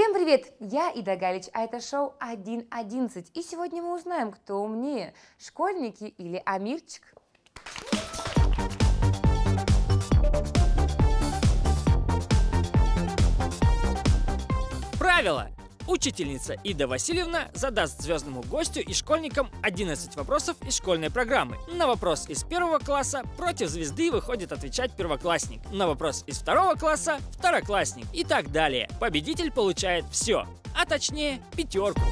Всем привет! Я Ида Галич, а это шоу 1.11. И сегодня мы узнаем, кто умнее, школьники или Амирчик. Правило. Учительница Ида Васильевна задаст звездному гостю и школьникам 11 вопросов из школьной программы. На вопрос из первого класса против звезды выходит отвечать первоклассник. На вопрос из второго класса – второклассник. И так далее. Победитель получает все, а точнее пятерку.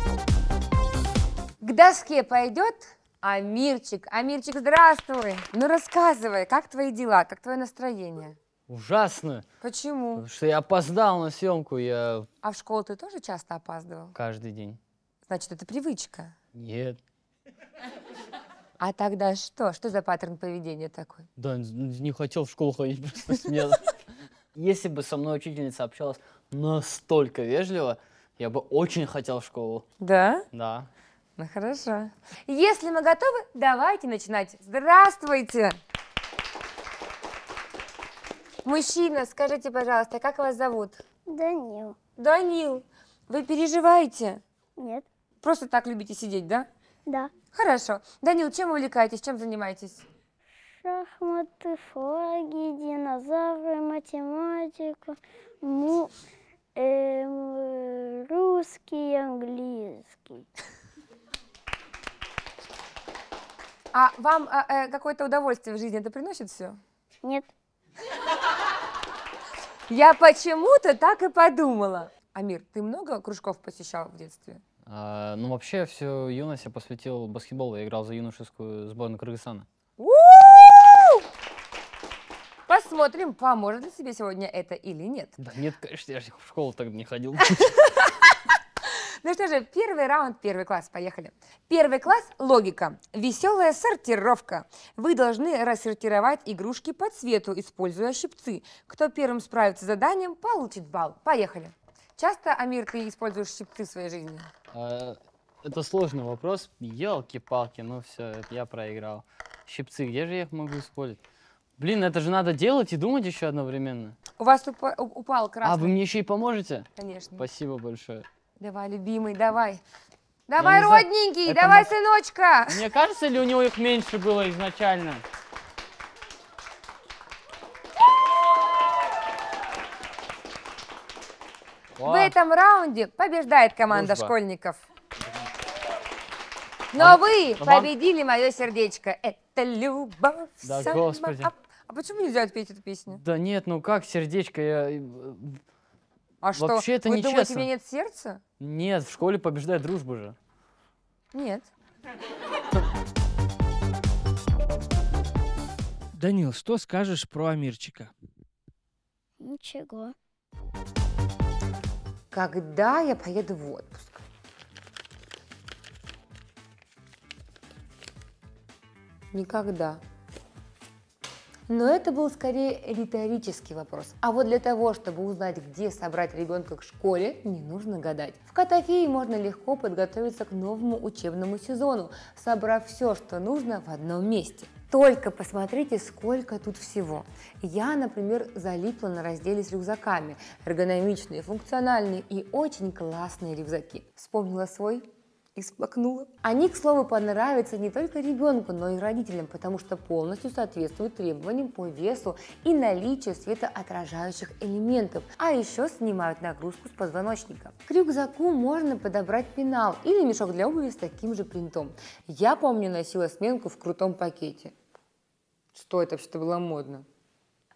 К доске пойдет Амирчик. Амирчик, здравствуй! Ну рассказывай, как твои дела, как твое настроение? Ужасно, Почему? потому что я опоздал на съемку, я А в школу ты тоже часто опаздывал? каждый день. Значит, это привычка. Нет, А тогда что? Что за паттерн поведения такой? да, н- не хотел в школу ходить, просто смело. Если бы со мной учительница общалась настолько вежливо, я бы очень хотел в школу. Да? Да. Ну хорошо. Если мы готовы, давайте начинать. Здравствуйте! Мужчина, скажите, пожалуйста, как вас зовут? Данил. Данил. Вы переживаете? Нет. Просто так любите сидеть, да? Да. Хорошо. Данил, чем увлекаетесь, чем занимаетесь? Шахматы, флаги, динозавры, математика, му, эм, русский, английский. А вам а, э, какое-то удовольствие в жизни это приносит все? Нет. Я почему-то так и подумала. Амир, ты много кружков посещал в детстве? А, ну, вообще, всю юность я посвятил баскетболу. Я играл за юношескую сборную Кыргызстана. Посмотрим, поможет ли себе сегодня это или нет. Да нет, конечно, я же в школу тогда не ходил. Ну что же, первый раунд, первый класс, поехали. Первый класс – логика. Веселая сортировка. Вы должны рассортировать игрушки по цвету, используя щипцы. Кто первым справится с заданием, получит балл. Поехали. Часто, Амир, ты используешь щипцы в своей жизни? А, Это сложный вопрос. Елки-палки, ну все, я проиграл. Щипцы, где же я их могу использовать? Блин, это же надо делать и думать еще одновременно. У вас упал красный. А, вы мне еще и поможете? Конечно. Спасибо большое. Давай, любимый, давай. Давай, знаю, родненький, это давай, мо- сыночка. Мне кажется, или у него их меньше было изначально? В этом раунде побеждает команда Дружба. школьников. Но вы вам- победили мое сердечко. Это любовь. Да, сама. господи. А, а почему нельзя петь эту песню? Да нет, ну как сердечко? Я... А что, Вообще это вы нечестно. думаете, у меня нет сердца? Нет, в школе побеждает дружба же. Нет. Данил, что скажешь про Амирчика? Ничего. Когда я поеду в отпуск? Никогда. Но это был скорее риторический вопрос. А вот для того, чтобы узнать, где собрать ребенка к школе, не нужно гадать. В Котофее можно легко подготовиться к новому учебному сезону, собрав все, что нужно в одном месте. Только посмотрите, сколько тут всего. Я, например, залипла на разделе с рюкзаками. Эргономичные, функциональные и очень классные рюкзаки. Вспомнила свой и всплакнула. Они, к слову, понравятся не только ребенку, но и родителям, потому что полностью соответствуют требованиям по весу и наличию светоотражающих элементов, а еще снимают нагрузку с позвоночника. К рюкзаку можно подобрать пенал или мешок для обуви с таким же принтом. Я помню, носила сменку в крутом пакете. Что это вообще-то было модно?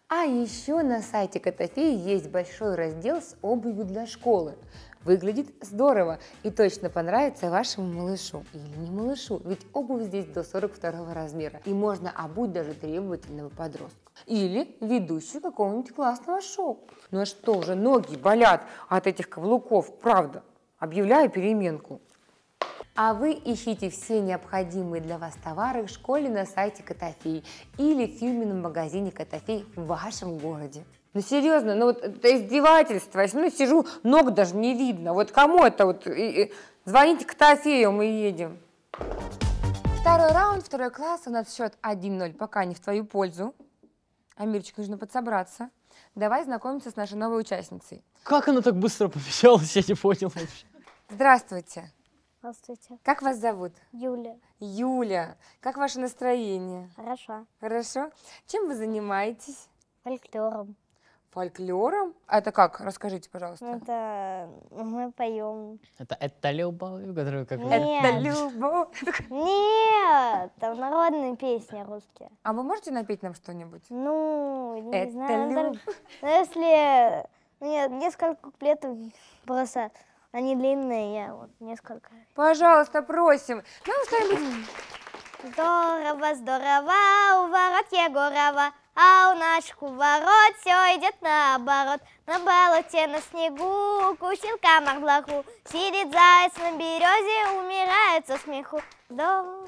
А еще на сайте Котофеи есть большой раздел с обувью для школы. Выглядит здорово и точно понравится вашему малышу или не малышу, ведь обувь здесь до 42 размера и можно обуть даже требовательного подростка. Или ведущую какого-нибудь классного шоу. Ну а что же, ноги болят от этих каблуков, правда. Объявляю переменку. А вы ищите все необходимые для вас товары в школе на сайте Котофей или в фирменном магазине Котофей в вашем городе. Ну серьезно, ну вот это издевательство. Я ну, сижу, ног даже не видно. Вот кому это вот? И- и- Звоните Котофею, мы едем. Второй раунд, второй класс. У нас счет 1-0, пока не в твою пользу. Амирчик, нужно подсобраться. Давай знакомиться с нашей новой участницей. Как она так быстро помещалась, я не понял вообще. Здравствуйте. Здравствуйте. Как вас зовут? Юля. Юля. Как ваше настроение? Хорошо. Хорошо. Чем вы занимаетесь? Фольклором. Фольклором? А это как? Расскажите, пожалуйста. Это мы поем. Это, это любовь, которую как... Нет. Это любовь. Нет, там народные песни русские. А вы можете напеть нам что-нибудь? Ну, не Это знаю. ну, любовь. даже- ну, если ну, нет, несколько куплетов просто они длинные, я вот несколько. Пожалуйста, просим. Нам что-нибудь. Здорово, здорово, у ворот Егорова, а у наших у ворот все идет наоборот. На болоте, на снегу, укусил комар блоху, сидит заяц на березе, умирает со смеху. Здорово.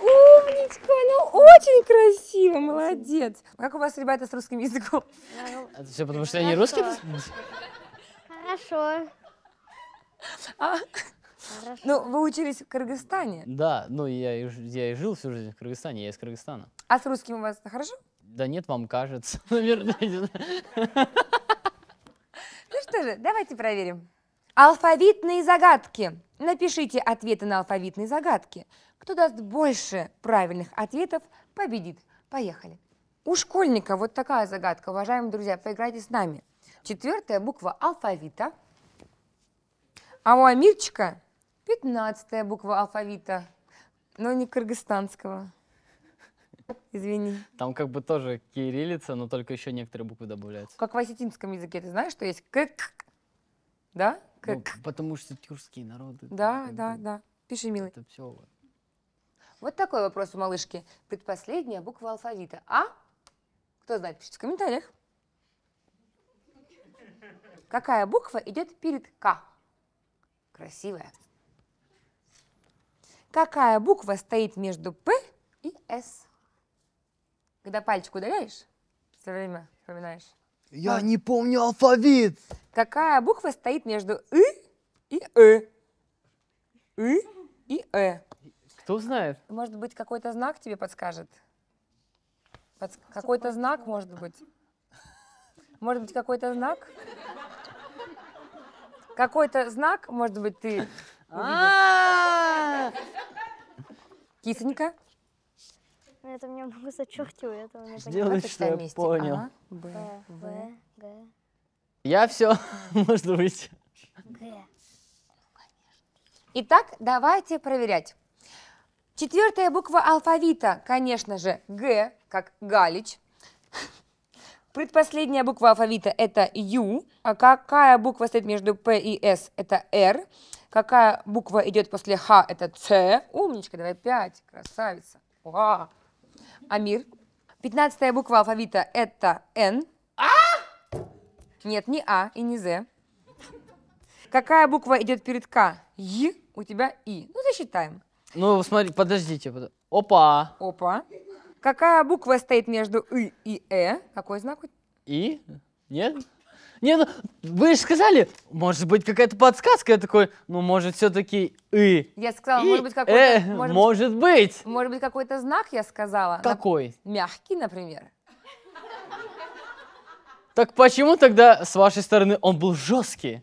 Умничка, ну очень красиво, молодец. Как у вас, ребята, с русским языком? Это все потому, что я не русский? Хорошо. А? Хорошо. Ну, вы учились в Кыргызстане. Да, ну я и, ж- я и жил всю жизнь в Кыргызстане, я из Кыргызстана. А с русским у вас хорошо? Да нет, вам кажется, наверное. не знаю. Ну что же, давайте проверим. Алфавитные загадки. Напишите ответы на алфавитные загадки. Кто даст больше правильных ответов, победит. Поехали. У школьника вот такая загадка, уважаемые друзья, поиграйте с нами. Четвертая буква алфавита, а у Амирчика пятнадцатая буква алфавита, но не кыргызстанского. Извини. Там как бы тоже кириллица, но только еще некоторые буквы добавляются. Как в осетинском языке, ты знаешь, что есть к, да? К, Ну, потому что тюркские народы. Да, да, бы, да. Пиши, милый. Это все. Вот такой вопрос у малышки. Предпоследняя буква алфавита. А? Кто знает, пишите в комментариях. Какая буква идет перед К? Красивая. Какая буква стоит между П и С? Когда пальчик удаляешь, все время вспоминаешь. Я не помню алфавит. Какая буква стоит между И и Э? И и Э. Кто знает? Может быть, какой-то знак тебе подскажет? Подс- Какой-то знак, может быть? Может быть, какой-то знак? Какой-то знак, может быть, ты... А, Кисонька? Это мне много зачеркиваю, это мне Сделай, что я понял. Б. В, Г, Я все, может быть. Г. Итак, давайте проверять. Четвертая буква алфавита, конечно же, Г, как Галич. Предпоследняя буква алфавита – это Ю. А какая буква стоит между П и С – это Р. Какая буква идет после Х – это Ц. Умничка, давай пять, красавица. Ура! Амир. Пятнадцатая буква алфавита – это Н. Нет, не А и не З. Какая буква идет перед К? Й, у тебя И. Ну, засчитаем. Ну, смотри, подождите. под- Опа. Опа. Какая буква стоит между И и Э? Какой знак? И? Нет? Не, ну, вы же сказали, может быть, какая-то подсказка. Я такой, ну, может, все-таки И. Я сказала, И, может быть, какой-то... э, может, быть, может быть. может быть, какой-то знак я сказала? Нап- Какой? Мягкий, например. Так почему тогда с вашей стороны он был жесткий?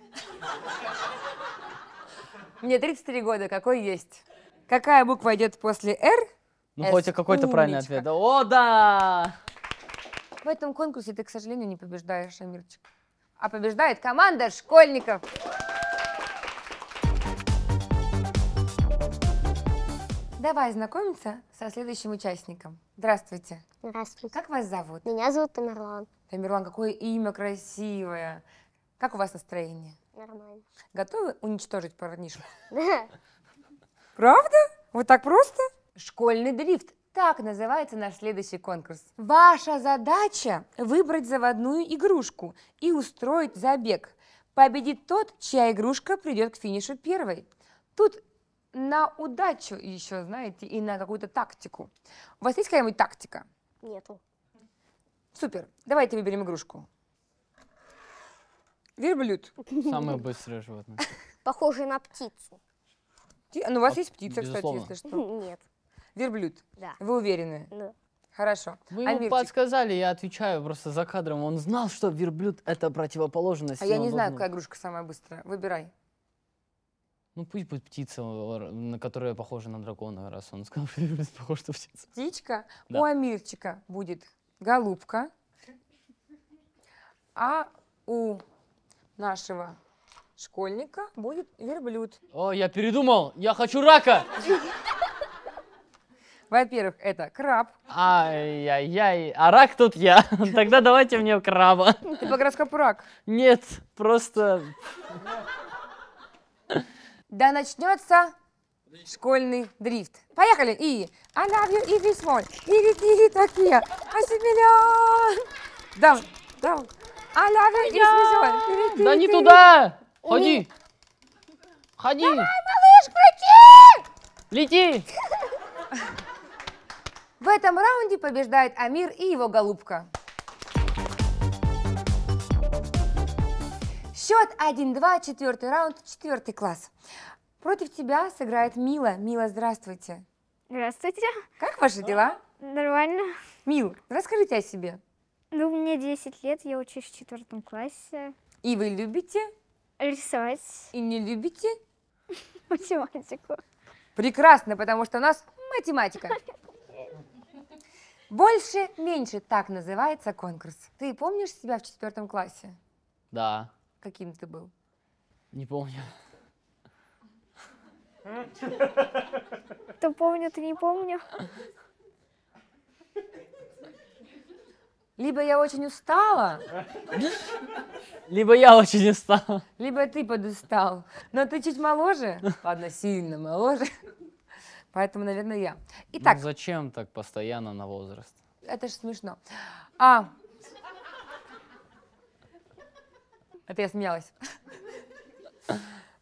Мне 33 года, какой есть. Какая буква идет после Р? Ну, С. хоть какой-то правильный ответ. да. О, да! В этом конкурсе ты, к сожалению, не побеждаешь, Амирчик. А побеждает команда школьников. Давай знакомиться со следующим участником. Здравствуйте. Здравствуйте. Как вас зовут? Меня зовут Тамерлан. Тамерлан, какое имя красивое. Как у вас настроение? Нормально. Готовы уничтожить парнишку? Да. Правда? Вот так просто? Школьный дрифт. Так называется наш следующий конкурс. Ваша задача выбрать заводную игрушку и устроить забег. Победит тот, чья игрушка придет к финишу первой. Тут на удачу еще, знаете, и на какую-то тактику. У вас есть какая-нибудь тактика? Нету. Супер. Давайте выберем игрушку. Верблюд. Самое быстрое животное. Похоже на птицу. Ти- Ну, у вас А, есть птица, кстати, если что. Нет. Верблюд. Да. Вы уверены? Ну, Хорошо. Вы ему Амирчик, подсказали, я отвечаю просто за кадром. Он знал, что верблюд это противоположность. а я не знаю, какая игрушка самая быстрая. Выбирай. Ну пусть будет птица, на которая похожа на дракона, раз он сказал, что верблюд похож на птицу. Птичка. Да. У Амирчика будет голубка. А у нашего школьника будет верблюд. О, я передумал, я хочу рака! Во-первых, это краб. Ай-яй-яй, а рак тут я. Тогда давайте мне краба. Ты по гороскопу рак. Нет, просто... Да начнется школьный дрифт. Поехали. И I love you, и смоль. И лети такие. Асимилион. Даун, даун. I love you, и смоль. Да не туда! Ходи! Ходи! Малыш, крути! Лети! В этом раунде побеждает Амир и его голубка. Счет 1-2, четвертый раунд, четвертый класс. Против тебя сыграет Мила. Мила, здравствуйте. Здравствуйте. Как ваши дела? Нормально. Мил, расскажите о себе. Ну, мне 10 лет, я учусь в четвертом классе. И вы любите, Рисовать и не любите? математику. Прекрасно, потому что у нас математика. Больше, меньше, так называется конкурс. Ты помнишь себя в четвертом классе? Да, Каким ты был? не помню. То помню, то не помню. Либо я очень устала, Либо я очень устал. либо ты подустал. Но ты чуть моложе. Ладно, сильно моложе. Поэтому, наверное, я. Итак, Ну зачем так постоянно на возраст? это же смешно. А. Это я смеялась.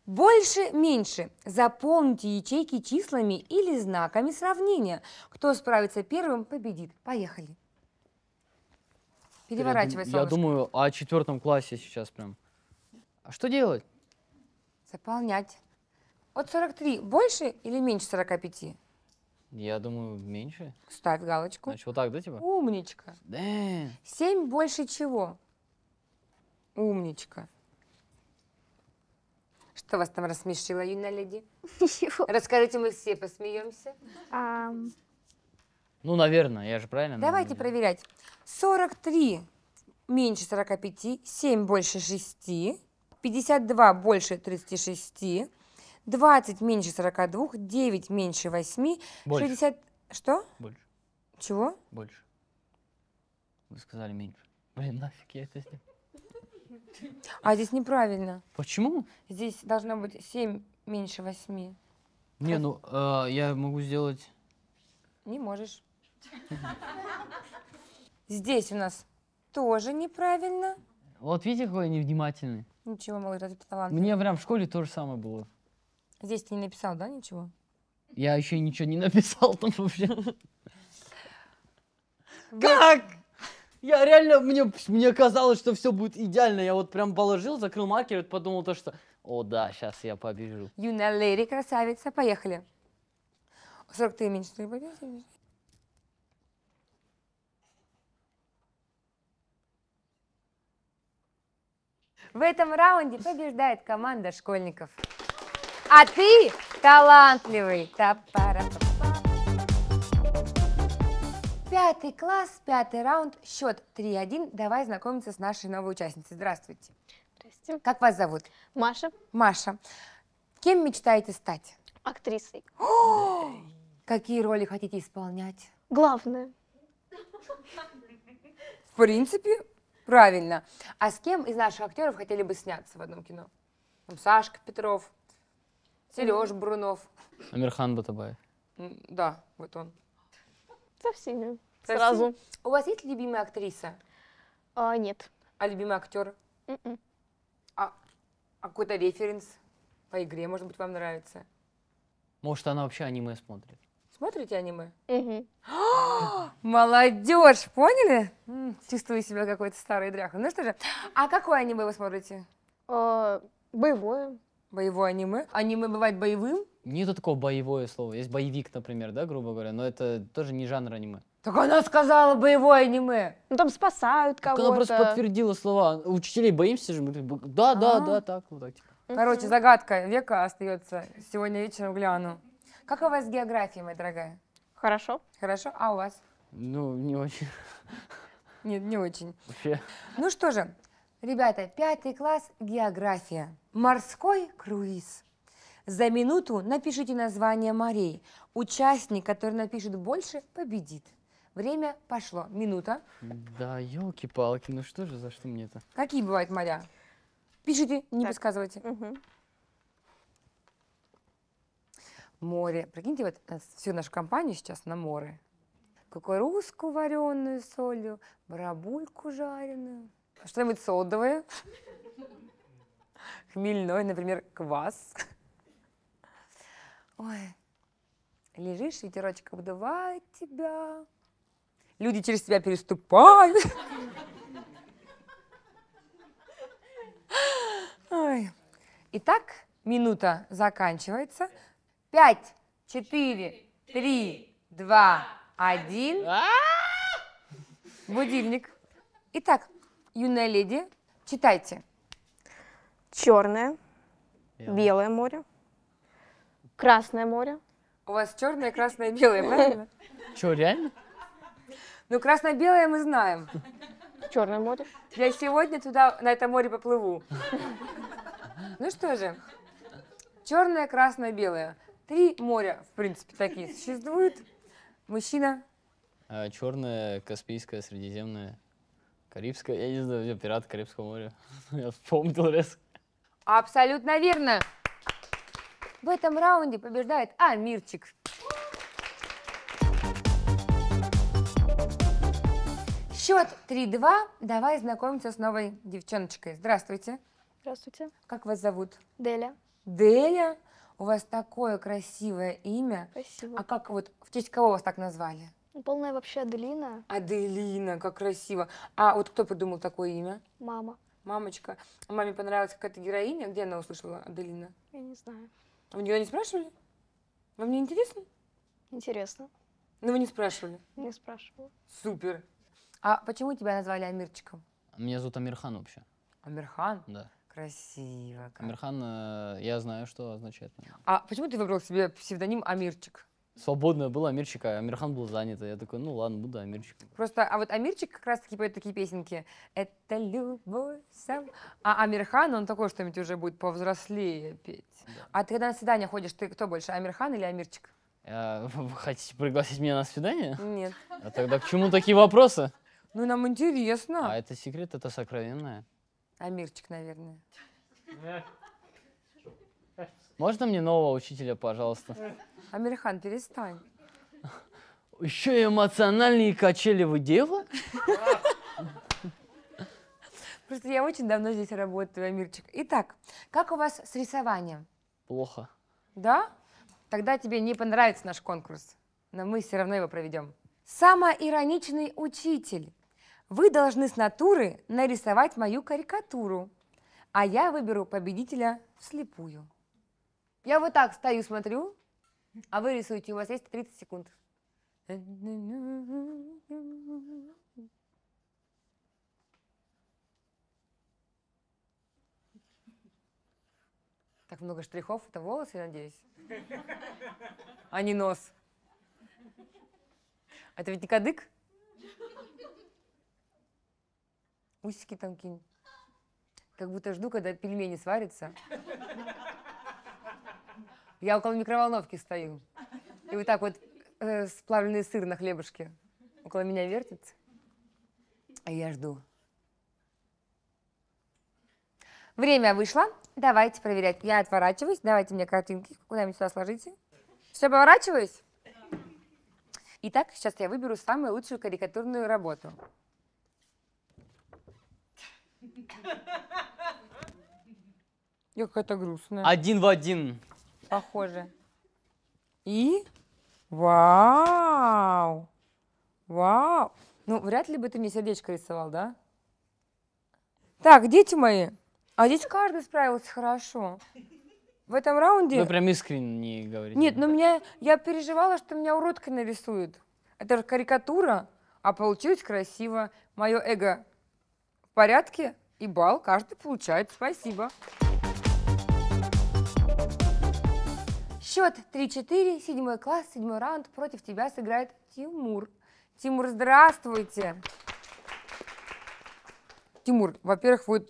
Больше, меньше. Заполните ячейки числами или знаками сравнения. Кто справится первым, победит. Поехали. Переворачивай, Я, думаю о четвертом классе сейчас прям. А что делать? Заполнять. От 43 больше или меньше 45? Я думаю, меньше. Ставь галочку. Значит, вот так, да, типа? Умничка. Да. 7 больше чего? Умничка. Что вас там рассмешило, юная леди? Ничего. Расскажите, мы все посмеемся. Ам, Ну, наверное, я же правильно? Давайте наверное, проверять. 43 меньше 45, 7 больше 6, 52 больше 36, 20 меньше 42, 9 меньше 8, Больше. 60... Что? Больше, Чего? больше. Вы сказали меньше. Блин, нафиг я это сделал. А здесь неправильно. Почему? Здесь должно быть 7 меньше 8. Не, ну, э, я могу сделать... Не можешь. Здесь у нас тоже неправильно. Вот видите, какой я невнимательный? Ничего, малыш, ты талант? Мне прям в школе то же самое было. Здесь ты не написал, да, ничего? Я еще ничего не написал там вообще. Как? Я реально, мне, мне казалось, что все будет идеально. Я вот прям положил, закрыл маркер и подумал то, что... О, да, сейчас я побежу. Юная леди, красавица, поехали. 43 меньше 45. В этом раунде побеждает команда школьников. А ты талантливый. Та-пара. Пятый класс, пятый раунд, счет 3-1. Давай знакомиться с нашей новой участницей. Здравствуйте. Здрасте. Как вас зовут? Маша, Маша. Кем мечтаете стать? актрисой. Какие роли хотите исполнять? Главное. В принципе, правильно. А с кем из наших актеров хотели бы сняться в одном кино? Там Сашка Петров, Сереж Брунов. Амирхан Батабаев. М, Да, вот он. Со всеми. Со Сразу. У вас есть любимая актриса? А, нет. А любимый актер? Мгм. А, а какой-то референс по игре, может быть, вам нравится? Может, она вообще аниме смотрит. Смотрите аниме? Мгм. Молодежь, поняли? М, Чувствую себя какой-то старой дряхой. Ну что же, а какое аниме вы смотрите? А, боевое. Боевое аниме? Аниме бывает боевым? Нету такого боевое слова. Есть боевик, например, да, грубо говоря, но это тоже не жанр аниме. Так она сказала боевое аниме. Ну, там спасают Так кого-то. Она просто подтвердила слова. Учителей боимся же. мы Да, да, да, так, вот так. типа. Короче, загадка века остается. Сегодня вечером гляну. Как у вас с географией, моя дорогая? Хорошо. Хорошо? А у вас? Ну, не очень. Нет, не очень. Вообще. Ну что же, ребята, пятый класс география. Морской круиз. За минуту напишите название морей. Участник, который напишет больше, победит. Время пошло. Минута. Да, елки-палки, ну что же, за что мне это? Какие бывают моря? Пишите, не Так. подсказывайте. Мгм. Море. Прикиньте, вот э, всю нашу компанию сейчас на море. Кукурузку вареную солью, барабульку жареную, что-нибудь содовое, хмельной, например, квас. Ой, лежишь, ветерочек обдувает тебя, люди через тебя переступают. Ой. Итак, минута заканчивается. Пять, четыре, три, два, один. Будильник. Итак, юная леди, читайте. Черное, Белое. белое море, красное море, У вас черное, красное, белое, правильно? Че, реально? Ну, красное-белое мы знаем. черное море. Я сегодня туда, на это море поплыву. Ну что же, черное, красное, белое. Три моря, в принципе, такие существуют. Мужчина, черное, Каспийское, Средиземное, Карибское. Я не знаю, я пират Карибского моря. Я вспомнил резко. абсолютно верно. В этом раунде побеждает Амирчик. Счет 3-2. Давай знакомиться с новой девчоночкой. Здравствуйте. Здравствуйте. Как вас зовут? Деля. Деля. У вас такое красивое имя. Спасибо. А как вот, в честь кого вас так назвали? Ну, Полная вообще Аделина, Аделина, как красиво. А вот кто придумал такое имя? мама. Мамочка. А Маме понравилась какая-то героиня? Где она услышала Аделина? Я не знаю. Вы никогда не спрашивали? Вам не интересно? Интересно. Ну, вы не спрашивали. Не спрашивала. Супер. А почему тебя назвали Амирчиком? Меня зовут Амирхан вообще. Амирхан? Да. Красиво. как. Амирхан, э, я знаю, что означает. А почему ты выбрал себе псевдоним Амирчик? Свободно был Амирчик, а Амирхан был занят. и Я такой, ну ладно, буду Амирчиком. Просто, а вот Амирчик как раз-таки поет такие песенки. Это любовь сам. А Амирхан, он такой что-нибудь уже будет повзрослее петь. А ты когда на свидание ходишь, ты кто больше, Амирхан или Амирчик? А, Вы хотите пригласить меня на свидание? Нет. А тогда к чему такие вопросы? Ну, нам интересно. А это секрет, это сокровенное. Амирчик, наверное. Можно мне нового учителя, пожалуйста? Амирхан, перестань. Еще и эмоциональные качели вы дева? Просто я очень давно здесь работаю, Амирчик. Итак, как у вас с рисованием? Плохо. Да? Тогда тебе не понравится наш конкурс, но мы все равно его проведем. Самоироничный учитель. Вы должны с натуры нарисовать мою карикатуру, а я выберу победителя вслепую. Я вот так стою, смотрю, а вы рисуете, у вас есть 30 секунд. Так много штрихов, это волосы, надеюсь? А не нос. Это ведь не кадык? Усики там кинь. Как будто жду, когда пельмени сварятся. Я около микроволновки стою. И вот так вот э, сплавленный сыр на хлебушке около меня вертится. А я жду. Время вышло. Давайте проверять. Я отворачиваюсь. Давайте мне картинки куда-нибудь сюда сложите. Все, поворачиваюсь? Итак, сейчас я выберу самую лучшую карикатурную работу. Я какая-то грустная. Один в один. Похоже. И? Вау! Вау! Ну, вряд ли бы ты мне сердечко рисовал, да? Так, дети мои, а здесь каждый справился хорошо. В этом раунде... Вы прям искренне говорите. Нет, ну меня... Я переживала, что меня уродкой нарисуют. Это же карикатура, а получилось красиво. Мое эго в порядке, и бал каждый получает. Спасибо. Счет 3-4, седьмой класс, седьмой раунд. Против тебя сыграет Тимур. Тимур, здравствуйте. Тимур, во-первых, вы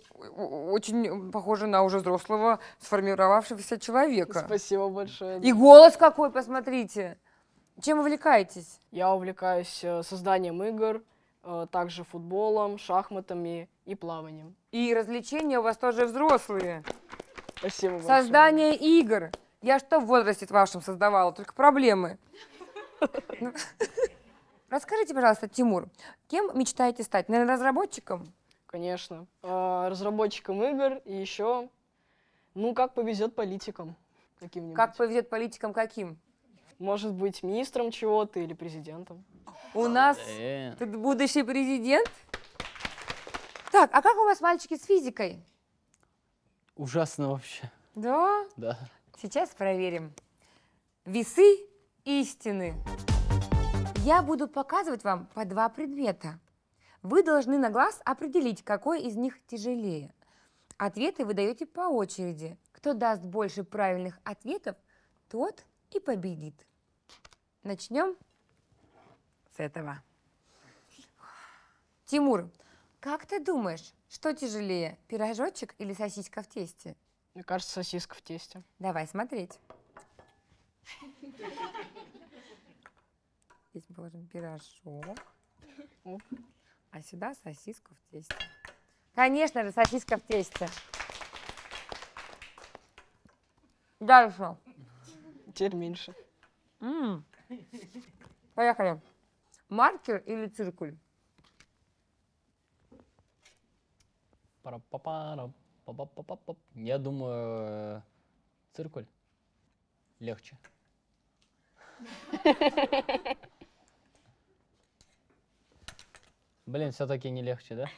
очень похожи на уже взрослого, сформировавшегося человека. Спасибо большое. И голос какой, посмотрите. Чем увлекаетесь? Я увлекаюсь э, созданием игр, э, также футболом, шахматами и плаванием. И развлечения у вас тоже взрослые. Спасибо большое. Создание игр. Я что в возрасте вашем создавала? Только проблемы. Ну, Расскажите, пожалуйста, Тимур, кем мечтаете стать? Наверное, разработчиком? Конечно. Э, разработчиком игр и еще, ну, как повезет политикам каким-нибудь. Как повезет политикам каким? Может быть, министром чего-то или президентом. У нас Э, тут будущий президент. Так, а как у вас, мальчики, с физикой? Ужасно вообще. Да, Да. Сейчас проверим. Весы истины. Я буду показывать вам по два предмета. Вы должны на глаз определить, какой из них тяжелее. Ответы вы даете по очереди. Кто даст больше правильных ответов, тот и победит. Начнем с этого. Тимур, как ты думаешь, что тяжелее, пирожочек или сосиска в тесте? Мне кажется, сосиска в тесте. Давай смотреть. Здесь положим пирожок, а сюда сосиску в тесте. Конечно же, сосиска в тесте. Дальше. Теперь меньше. М. Поехали. Маркер или циркуль? Пара-па-пара, па-па-па-па-па. Я думаю, э, циркуль легче. Блин, все-таки не легче, да?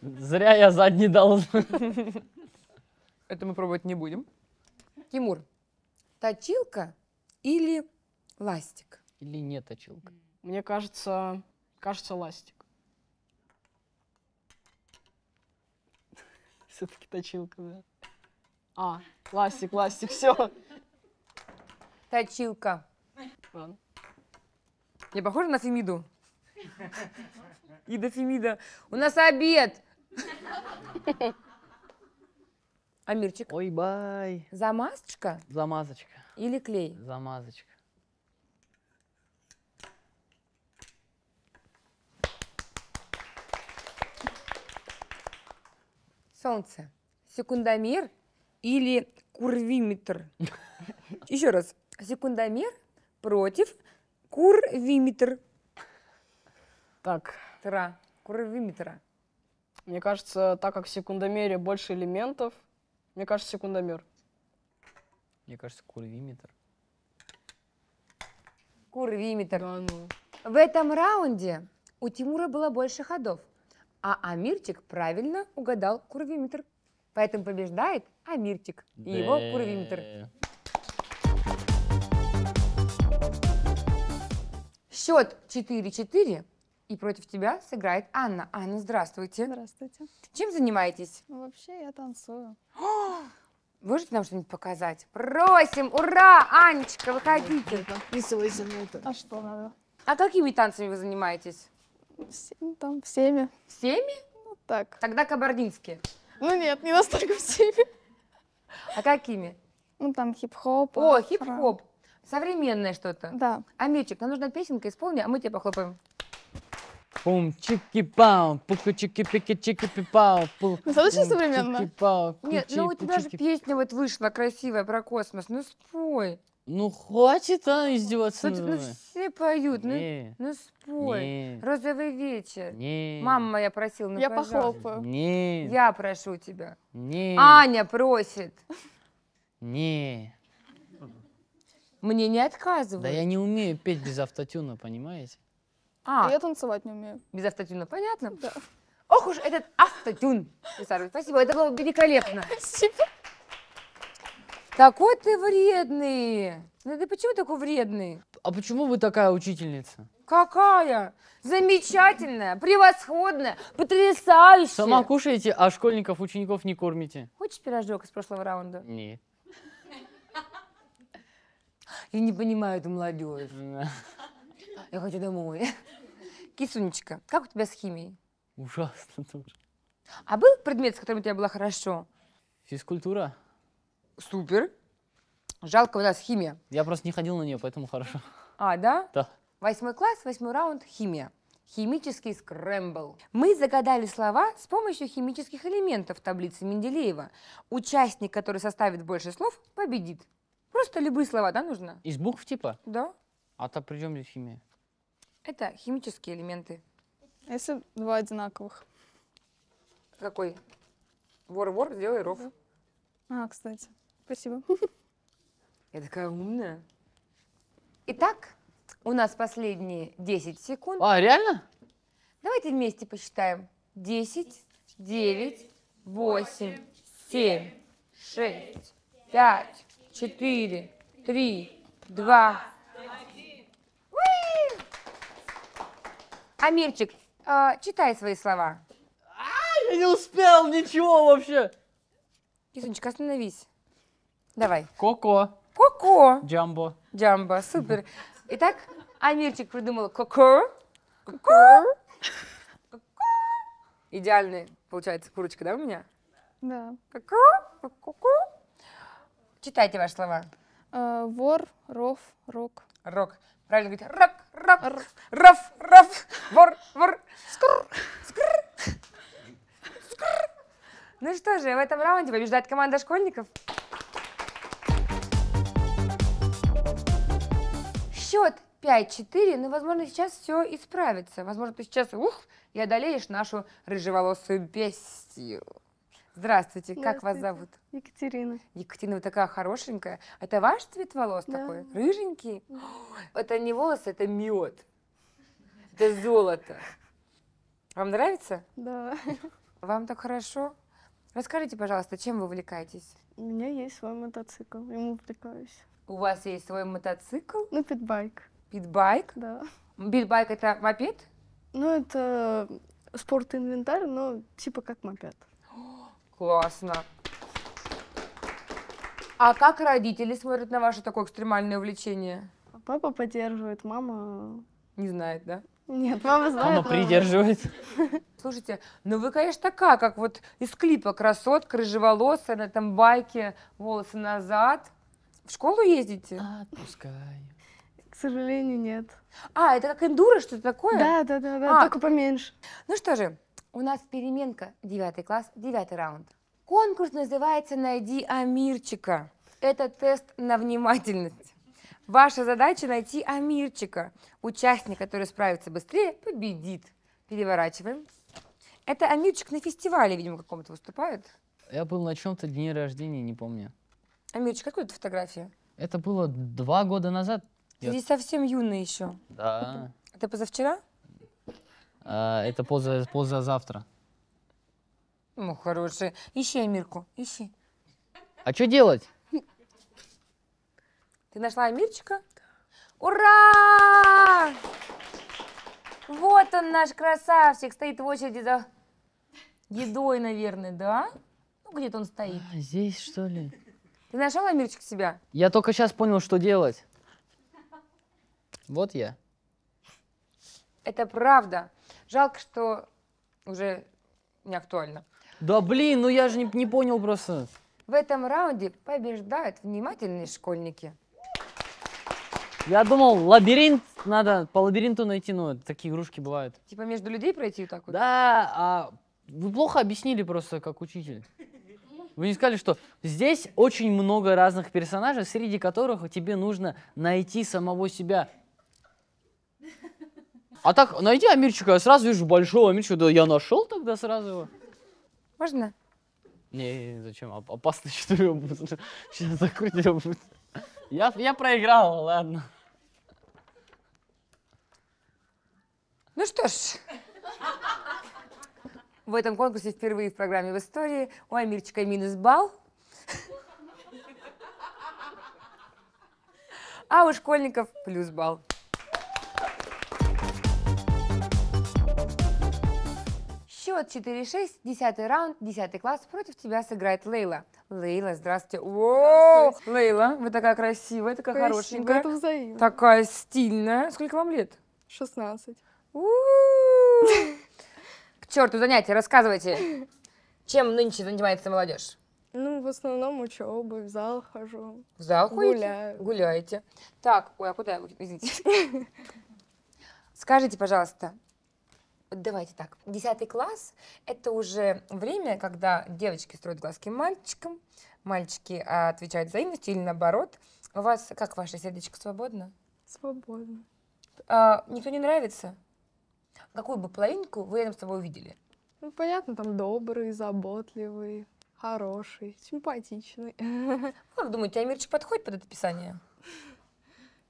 Зря я задний дал. Это мы пробовать не будем. Тимур, точилка или ластик? Или нет точилка? Мне кажется, кажется, ластик. Все-таки точилка, да. А, ластик, ластик, все. Точилка. Ладно. Не похоже на Фемиду? Ида Фемида. У нас обед. Амирчик, Ой, бай. замазочка Замазочка. или клей? Замазочка. Солнце. Секундомер или курвиметр? Еще раз. Секундомер против курвиметр. Так, Тра. Курвиметра. мне кажется, так как в секундомере больше элементов, мне кажется, секундомер. Мне кажется, курвиметр. Курвиметр. Да ну. В этом раунде у Тимура было больше ходов, а Амирчик правильно угадал курвиметр. Поэтому побеждает Амирчик и его курвиметр. Счет 4-4, и против тебя сыграет Анна. Анна, здравствуйте. Здравствуйте. Чем занимаетесь? Ну, вообще я танцую. Можете нам что-нибудь показать? Просим! Ура! Анечка, выходите! Подписывайся на это. А что надо? А какими танцами вы занимаетесь? Ну, там всеми. Всеми? Ну, так. Тогда кабардинские. Ну нет, не настолько всеми. А какими? Ну там хип-хоп. О, хип-хоп. Современное что-то. Да. Амирчик, нам нужна песенка, исполни, а мы тебе похлопаем. Пум чики пау, пуку чики пики чики пи пау, пу. Достаточно пум, современно? чики пау, Нет, ну у тебя же песня вот вышла красивая про космос. Ну спой. Ну хватит, а, издеваться Ну, ну, все поют. Ну, Не, ну спой. не, Розовый вечер. не. Мама моя просила, ну Я пожалуйста. похлопаю. Не, Я прошу тебя. не, Аня просит. не. Мне не отказывают. Да я не умею петь без автотюна, понимаете? А, А я танцевать не умею. без автотюна, понятно? Да. Ох уж этот автотюн. Спасибо, это было великолепно. Спасибо. Какой ты вредный. Ну ты почему такой вредный? А почему вы такая учительница? Какая? Замечательная, превосходная, потрясающая. Сама кушаете, а школьников, учеников не кормите? Хочешь пирожок из прошлого раунда? Нет. Я не понимаю эту молодежь. Я хочу домой. Кисунечка, как у тебя с химией? Ужасно тоже. А был предмет, с которым у тебя было хорошо? Физкультура? Супер. Жалко, у нас химия. Я просто не ходил на нее, поэтому хорошо. А, да? Да. Восьмой класс, восьмой раунд, химия. Химический скрэмбл. Мы загадали слова с помощью химических элементов таблицы Менделеева. Участник, который составит больше слов, победит. Просто любые слова, да, нужно? Из букв типа? Да. А то при чем здесь химия? Это химические элементы. Если два одинаковых. Какой? Вор-вор, сделай ров. А, кстати. Спасибо. Я такая умная. Итак, у нас последние 10 секунд. А, реально? Давайте вместе посчитаем. 10, 9, 8, 7, 6, 5, 4, 3, 2. Уи! Амирчик, а, читай свои слова. Я не успел ничего вообще. Кисунечка, остановись. Давай. Коко. Коко. Джамбо. Джамбо, супер. Итак, Амирчик придумал коко. Коко. Коко. Идеальная, получается, курочка, да, у меня? Да. Коко. Коко. Читайте ваши слова. А, Вор, ров, рок. Рок. Правильно говорить. Рок, рок, ров, ров, вор, вор, скр, скр, скр. Ну что же, в этом раунде побеждает команда школьников. Счет 5-4, но, возможно, сейчас все исправится. Возможно, ты сейчас, ух, и одолеешь нашу рыжеволосую бестию. Здравствуйте, как вас Здравствуйте. зовут? Екатерина. Екатерина, вы такая хорошенькая. Это ваш цвет волос Да. такой? Рыженький? Это не волосы, это мед. Это золото. Вам нравится? Да. Вам так хорошо? Расскажите, пожалуйста, чем вы увлекаетесь? У меня есть свой мотоцикл, им увлекаюсь. У вас есть свой мотоцикл, Ну, питбайк, питбайк. да. Питбайк это мопед? Ну, это спорт-инвентарь, но типа как мопед. Классно. А как родители смотрят на ваше такое экстремальное увлечение? Папа поддерживает, мама... Не знает, да? Нет, мама знает, Мама но- придерживает. Слушайте, ну вы, конечно, такая, как вот из клипа красотка, рыжеволосая, на этом байке, волосы назад. В школу ездите? Отпускаю. К сожалению, нет. А, это как эндуро, что-то такое? Да, да, да, да, А. только поменьше. Ну что же, у нас переменка, девятый класс, девятый раунд. Конкурс называется «Найди Амирчика». Это тест на внимательность. Ваша задача найти Амирчика. Участник, который справится быстрее, победит. Переворачиваем. Это Амирчик на фестивале, видимо, каком-то выступает. Я был на чем-то дне рождения, не помню. Амирчик, какой это фотография? Это было два года назад. Ты Я- здесь совсем юный еще. Да. Это позавчера? А, это поза, позавтра. Ну, хороший. Ищи Амирку, ищи. А что делать? Ты нашла Амирчика? Ура! Вот он, наш красавчик, стоит в очереди за едой, наверное, да? Ну, где-то он стоит. А, здесь что ли? Ты нашел Амирчик себя? Я только сейчас понял, что делать. Вот я. Это правда. Жалко, что уже не актуально. Да блин, ну я же не, не понял просто. В этом раунде побеждают внимательные школьники. Я думал, лабиринт надо по лабиринту найти, ну, такие игрушки бывают. Типа между людей пройти вот так вот? Да, а вы плохо объяснили просто как учитель. Вы не сказали, что здесь очень много разных персонажей, среди которых тебе нужно найти самого себя. А так, найди Амирчика, я сразу вижу большого Амирчика, да я нашел тогда сразу его. Можно? Не, зачем, Оп- опасно что ли будет. Сейчас закрутил будет. Я, я проиграл, ладно. Ну что ж, в этом конкурсе впервые в программе в истории у Амирчика минус балл. а у школьников плюс балл. Счет 4-6, 10 раунд, 10 класс. Против тебя сыграет Лейла. Лейла, здравствуйте. О, Лейла, вы такая красивая, такая Спасибо, хорошенькая. это взаимно. Такая стильная. Сколько вам лет? 16. У-у-у. К черту занятия, рассказывайте. Чем нынче занимается молодежь? Ну, в основном учебы, в зал хожу. В зал ходите? Гуляю. Гуляете. Так, ой, а куда я? Извините. Скажите, пожалуйста, давайте так, 10 класс – это уже время, когда девочки строят глазки мальчикам, мальчики а, отвечают взаимностью или наоборот. У вас, как ваше сердечко, свободно? Свободно. А, никто не нравится? Какую бы половинку вы рядом с собой увидели? Ну, понятно, там добрый, заботливый, хороший, симпатичный. Как думаете, Амирчик подходит под это описание?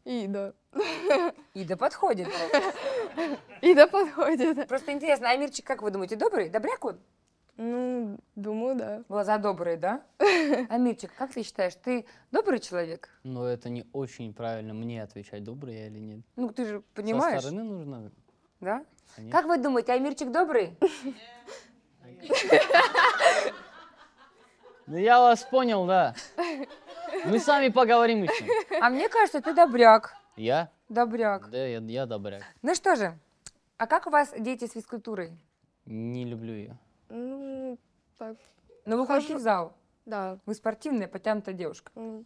Ида. Ида подходит. Ида подходит. Просто интересно, Амирчик, как вы думаете, добрый? Добряк он? Ну, думаю, да. Глаза добрые, да? Амирчик, как ты считаешь, ты добрый человек? Но это не очень правильно мне отвечать, добрый я или нет. Ну, ты же Со понимаешь, стороны нужно. Да? конечно. Как вы думаете, Амирчик добрый? Ну я вас понял, да. Мы сами поговорим еще. А мне кажется, ты добряк. Я? Добряк. Да, я, я добряк. Ну что же, а как у вас дети с физкультурой? Не люблю ее. Ну, так, Ну, вы ходите в зал. да. Вы спортивная, потянутая девушка. М.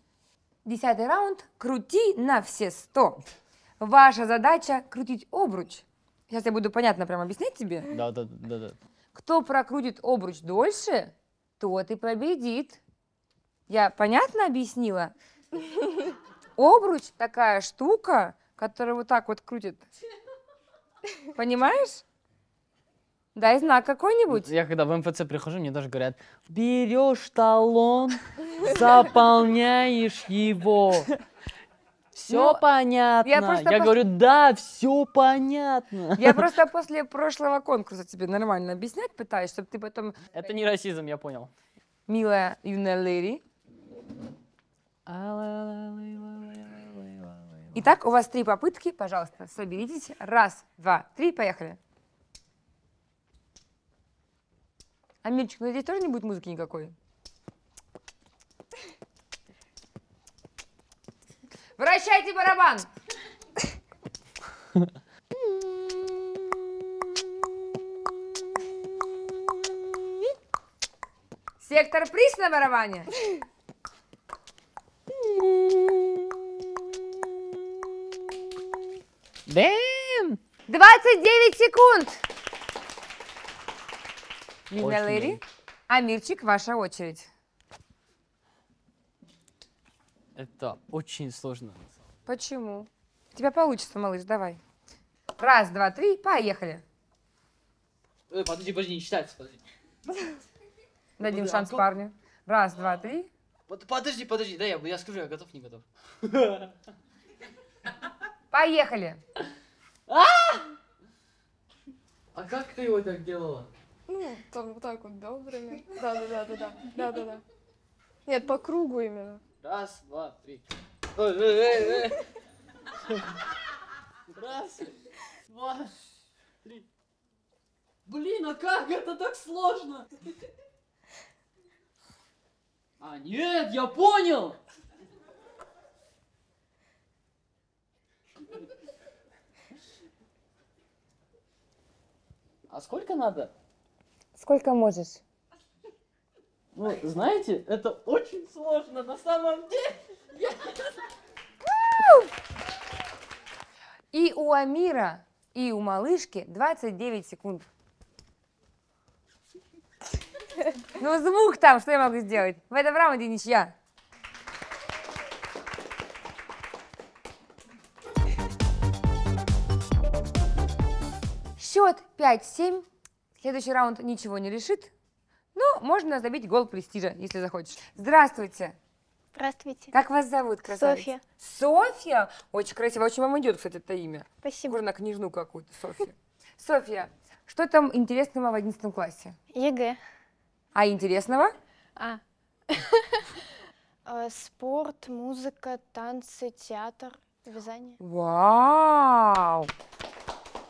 Десятый раунд. Крути на все сто. Ваша задача крутить обруч. Сейчас я буду понятно прям объяснять тебе. Да, да, да, да. Кто прокрутит обруч дольше, тот и победит. Я понятно объяснила? Обруч такая штука, которая вот так вот крутит. Понимаешь? Дай знак какой-нибудь. Я когда в МФЦ прихожу, мне даже говорят, берешь талон, заполняешь его. Все Ну, понятно. я Я, просто пос- говорю, да, все понятно. Я просто после прошлого конкурса тебе нормально объяснять пытаюсь, чтобы ты потом, Это не расизм, я понял. милая юная леди. Итак, у вас три попытки, пожалуйста, соберитесь. Раз, два, три, поехали. Амирчик, ну здесь тоже не будет музыки никакой? Вращайте барабан! Сектор приз на барабане. Дэм! 29 секунд. Много. Амирчик, ваша очередь. Это очень сложно. Почему? У тебя получится, малыш, давай. Раз, два, три, поехали. Э, подожди, подожди, не считается, подожди. Дадим Ну да, шанс а то- парню. Раз, два, три. Под- Подожди, подожди, да, я, я скажу, я готов, не готов. Поехали. А как ты его так делала? Ну, там вот так вот. Да, да, да, да, да. Да, да, да. Нет, по кругу именно. Раз, два, три. Раз, два, три. Блин, а как это так сложно? А, нет, я понял! А сколько надо? Сколько можешь? Ну, знаете, это очень сложно на самом деле. И у Амира, и у малышки 29 секунд. Ну, звук там, что я могу сделать? В этом раунде ничья. Счет 5-7. Следующий раунд ничего не решит. Но можно забить гол престижа, если захочешь. Здравствуйте. Здравствуйте. Как вас зовут, красавица? Софья. Софья? Очень красиво. Очень вам идет, кстати, это имя. Спасибо. Похоже на княжну какую-то, Софья. Софья, что там интересного в 11 классе? ЕГЭ. А интересного? А. Э, Спорт, музыка, танцы, театр, вязание. Вау!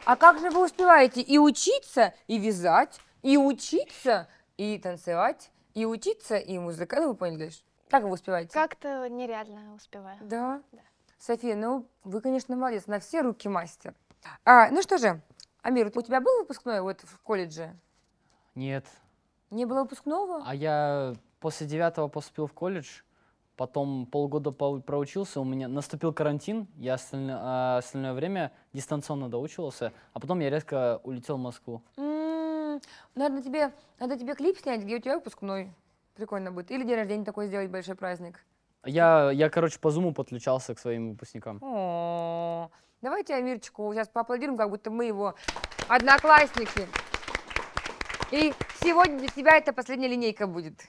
А как же вы успеваете и учиться, и вязать, и учиться, и танцевать, и учиться, и музыка? Ну, вы поняли? Как вы успеваете? Как-то нереально успеваю. Да? Да. София, ну, вы, конечно, молодец, на все руки мастер. А, ну что же, Амир, у тебя был выпускной вот в колледже? Нет. Не было выпускного? А я после девятого поступил в колледж, потом полгода пол- проучился, у меня наступил карантин, я остальное, а, остальное время дистанционно доучивался, а потом я резко улетел в Москву. М, Надо тебе, надо тебе клип снять, где у тебя выпускной. Прикольно будет. Или день рождения такой сделать, большой праздник. Я, я, короче, по зуму подключался к своим выпускникам. О, давайте Амирчику сейчас поаплодируем, как будто мы его одноклассники. И сегодня для тебя это последняя линейка будет.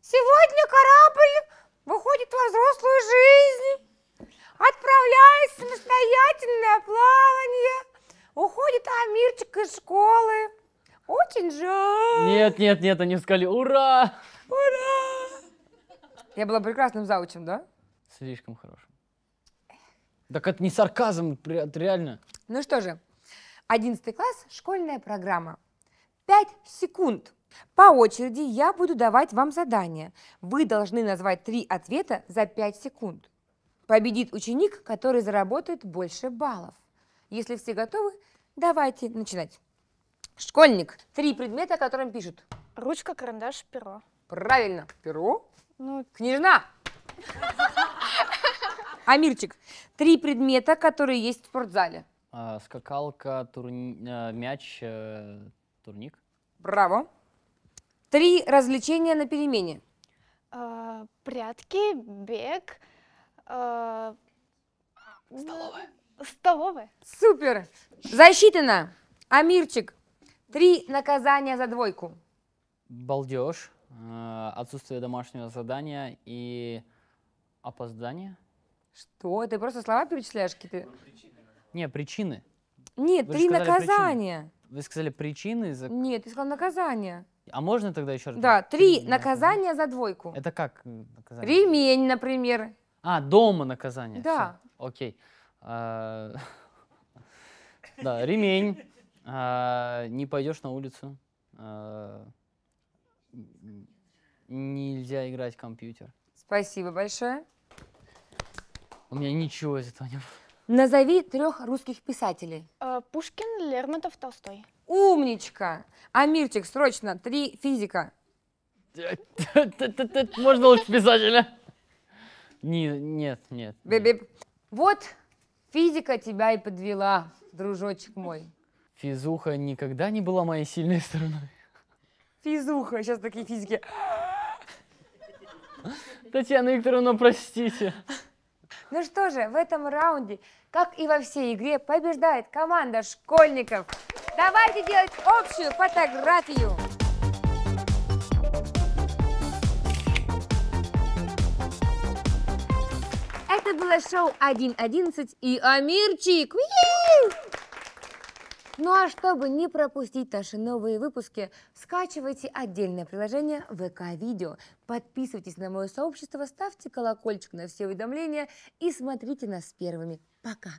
Сегодня корабль выходит во взрослую жизнь, отправляясь в самостоятельное плавание. Уходит Амирчик из школы. Очень жаль. Нет, нет, нет, они сказали, ура! Я была прекрасным заучем, да? Слишком хорошим. Так это не сарказм, это реально. Ну что же, 11 класс, школьная программа. 5 секунд. По очереди я буду давать вам задание. Вы должны назвать три ответа за 5 секунд. Победит ученик, который заработает больше баллов. Если все готовы, давайте начинать. Школьник. Три предмета, которым пишут. Ручка, карандаш, перо. Правильно. Перо. Ну, Княжна. Амирчик. Три предмета, которые есть в спортзале. А, скакалка, турни- а, мяч, э, турник. Браво. Три развлечения на перемене. э, прятки, бег. э, Столовая. Столовая. Супер! Засчитано! Амирчик, три наказания за двойку. Балдеж, э, отсутствие домашнего задания и опоздание. Что? Ты просто слова перечисляешь какие-то? Не, причины. Нет, Вы три сказали наказания. Вы сказали причины, за... Нет, ты сказал наказание. а можно тогда еще раз? Да, три наказания за двойку. Это как э, наказание? Ремень, например. А, дома наказание. Да. Окей. А, Да, ремень. А, Не пойдешь на улицу. А, Нельзя играть в компьютер. Спасибо большое. У меня ничего из этого не было. Назови трех русских писателей. Э, Пушкин, Лермонтов, Толстой. Умничка! Амирчик, срочно, три физика. Можно лучше писателя? Не, нет, нет. нет. Бип-бип. Вот физика тебя и подвела, дружочек мой. Физуха никогда не была моей сильной стороной. Физуха, сейчас такие физики. Татьяна Викторовна, простите. Ну что же, в этом раунде, как и во всей игре, побеждает команда школьников. Давайте делать общую фотографию. Это было шоу 1.11 и Амирчик. Ну а чтобы не пропустить наши новые выпуски, скачивайте отдельное приложение ВК Видео, подписывайтесь на мое сообщество, ставьте колокольчик на все уведомления и смотрите нас первыми. Пока!